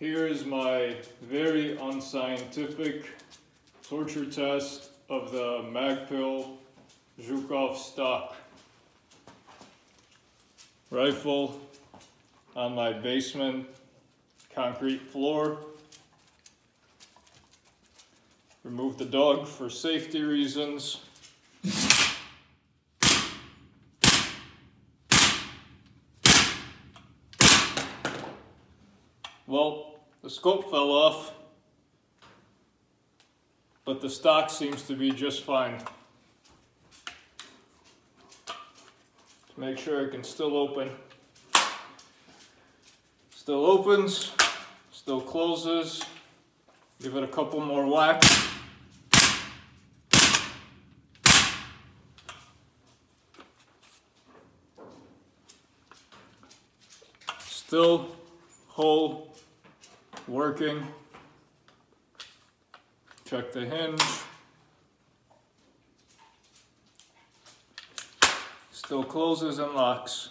Here is my very unscientific torture test of the Magpul Zhukov stock rifle on my basement concrete floor. Remove the dog for safety reasons. Well, the scope fell off, but the stock seems to be just fine. To make sure it can still open. Still opens, still closes. Give it a couple more whacks. Still whole working. Check the hinge. Still closes and locks.